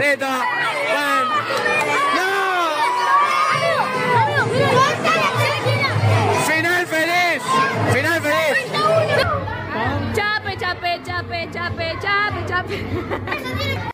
planeta ¡No! ¡Final feliz! ¡Final feliz! Chape, chape, chape, chape, chape, chape.